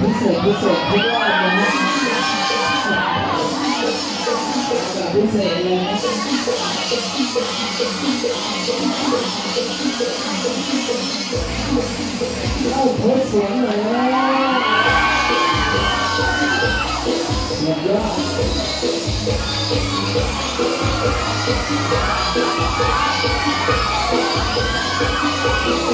พิเศษพิเศษทุกรอบน น ะฮะแบบพิเศษเลยนะ เข้าโพสเสียงหน่อยนะเรียบร้อย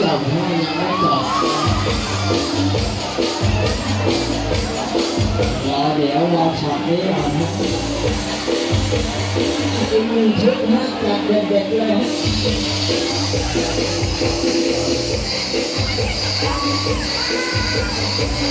chồng hay lấy chồng Rồi đẻo lon sọc đi rồi Chúng mình trước mắt đặt đẹp đẹp lên